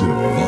sweet.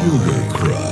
Sugar Crush.